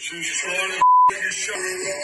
She's trying to you show.